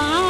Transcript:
Oh.